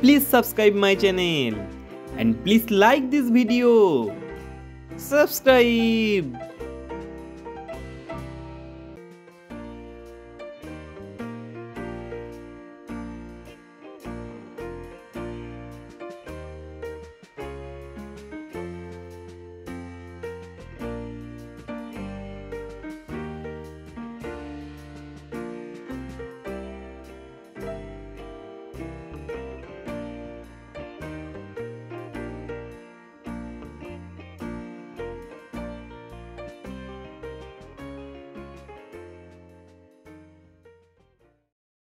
please subscribe my channel. And please like this video. Subscribe.